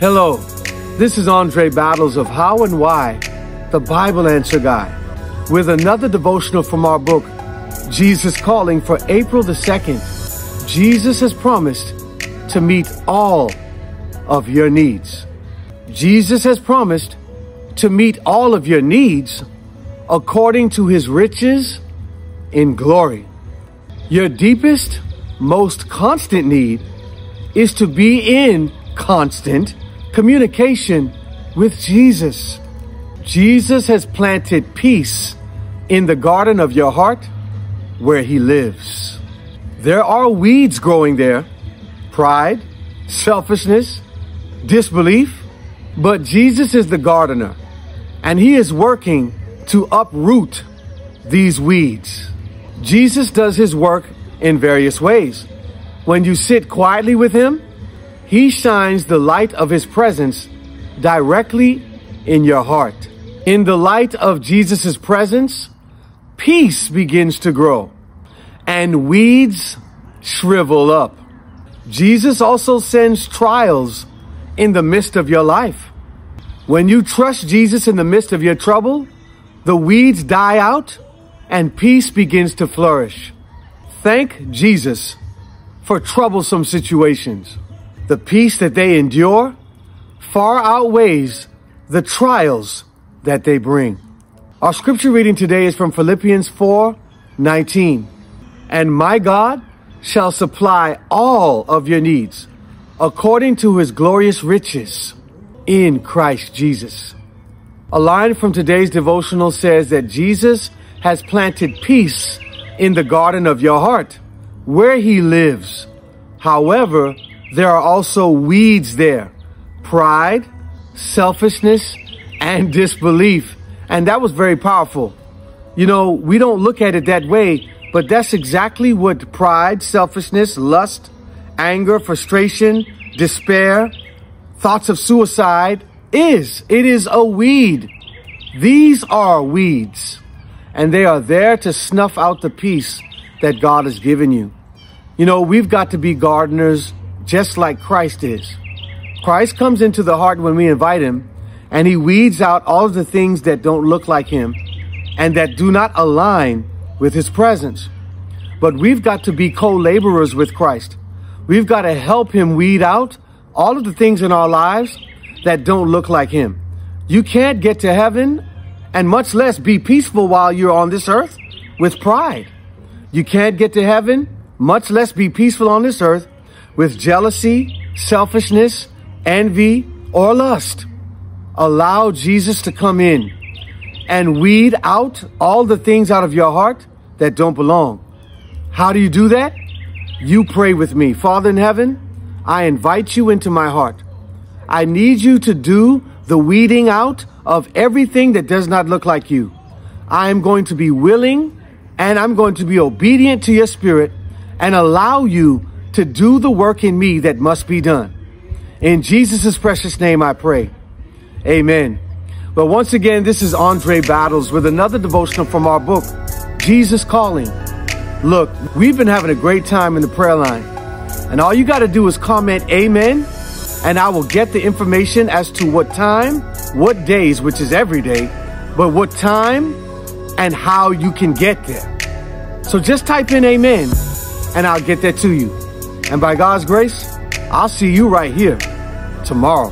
Hello, this is Andrae Battles of How and Why, the Bible Answer Guy, with another devotional from our book, Jesus Calling for April the 2nd. Jesus has promised to meet all of your needs. Jesus has promised to meet all of your needs according to his riches in glory. Your deepest, most constant need is to be in constant communication with Jesus. Jesus has planted peace in the garden of your heart where he lives. There are weeds growing there pride, selfishness, disbelief, but Jesus is the gardener and he is working to uproot these weeds. Jesus does his work in various ways. When you sit quietly with him, he shines the light of his presence directly in your heart. In the light of Jesus' presence, peace begins to grow and weeds shrivel up. Jesus also sends trials in the midst of your life. When you trust Jesus in the midst of your trouble, the weeds die out and peace begins to flourish. Thank Jesus for troublesome situations. The peace that they endure far outweighs the trials that they bring. Our scripture reading today is from Philippians 4 19. And my God shall supply all of your needs according to his glorious riches in Christ Jesus. A line from today's devotional says that Jesus has planted peace in the garden of your heart where he lives. However, there are also weeds there. Pride, selfishness, and disbelief. And that was very powerful. You know, we don't look at it that way, but that's exactly what pride, selfishness, lust, anger, frustration, despair, thoughts of suicide is. It is a weed. These are weeds, and they are there to snuff out the peace that God has given you. You know, we've got to be gardeners just like Christ is. Christ comes into the heart when we invite him, and he weeds out all of the things that don't look like him and that do not align with his presence. But we've got to be co-laborers with Christ. We've got to help him weed out all of the things in our lives that don't look like him. You can't get to heaven and much less be peaceful while you're on this earth with pride. You can't get to heaven, much less be peaceful on this earth with jealousy, selfishness, envy, or lust. Allow Jesus to come in and weed out all the things out of your heart that don't belong. How do you do that? You pray with me. Father in heaven, I invite you into my heart. I need you to do the weeding out of everything that does not look like you. I am going to be willing and I'm going to be obedient to your spirit and allow you to do the work in me that must be done. In Jesus' precious name I pray. Amen. But once again, this is Andrae Battles with another devotional from our book, Jesus Calling. Look, we've been having a great time in the prayer line. And all you got to do is comment Amen, and I will get the information as to what time, what days, which is every day, but what time and how you can get there. So just type in Amen, and I'll get that to you. And by God's grace, I'll see you right here tomorrow.